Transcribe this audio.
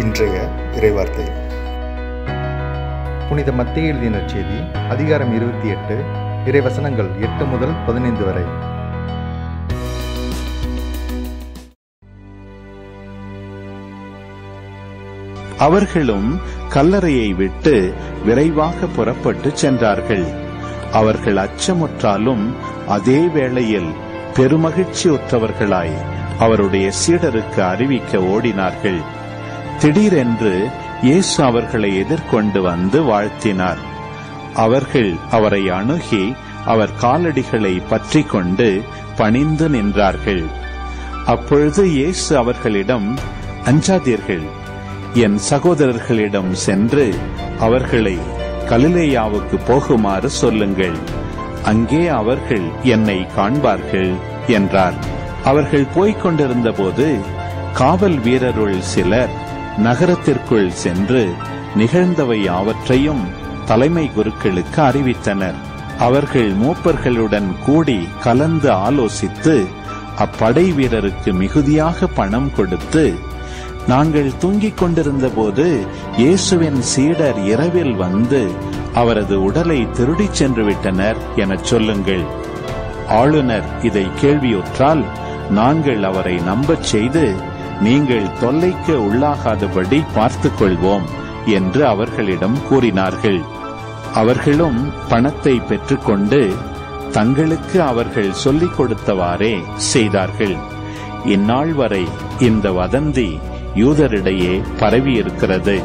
இன்றைய இறைவார்த்தை. புனித மத்திய எழுதிய நற்செய்தி அதிகாரம் இருபத்தி எட்டு இறைவசனங்கள் எட்டு முதல் பதினைந்து வரை. அவர்களும் கல்லறையை விட்டு விரைவாக புறப்பட்டுச் சென்றார்கள். அவர்கள் அச்சமுற்றாலும் அதே வேளையில் பெருமகிழ்ச்சி உற்றவர்களாய் அவருடைய சீடருக்கு அறிவிக்க ஓடினார்கள். திடீரென்று இயேசு அவர்களை எதிர்கொண்டு வந்து வாழ்த்தினார். அவர்கள் அவரை அணுகி அவர் காலடிகளை பற்றி கொண்டு பணிந்து நின்றார்கள். அப்பொழுது இயேசு அவர்களிடம் அஞ்சாதீர்கள் என் சகோதரர்களிடம் சென்று அவர்களை கலிலேயாவுக்கு போகுமாறு சொல்லுங்கள். அங்கே அவர்கள் என்னை காண்பார்கள் என்றார். அவர்கள் போய்க் கொண்டிருந்தபோது காவல் வீரருள் சிலர் நகரத்திற்குள் சென்று நிகழ்ந்தவை யாவற்றையும் தலைமை குருக்களுக்கு அறிவித்தனர். அவர்கள் மூப்பர்களுடன் கூடி கலந்து ஆலோசித்து அப்படை வீரருக்கு மிகுதியாக பணம் கொடுத்து நாங்கள் தூங்கிக் கொண்டிருந்தபோது இயேசுவின் சீடர் இரவில் வந்து அவரது உடலை திருடிச் சென்று விட்டனர் எனச் சொல்லுங்கள். ஆளுநர் இதை கேள்வியுற்றால் நாங்கள் அவரை நம்பச் செய்து நீங்கள் தொல்லைக்கு உள்ளாகாதபடி பார்த்துக் கொள்வோம் என்று அவர்களிடம் கூறினார்கள். அவர்களும் பணத்தை பெற்றுக்கொண்டு தங்களுக்கு அவர்கள் சொல்லிக் கொடுத்தவாறே செய்தார்கள். இந்நாள் வரை இந்த வதந்தி யூதரிடையே பரவியிருக்கிறது.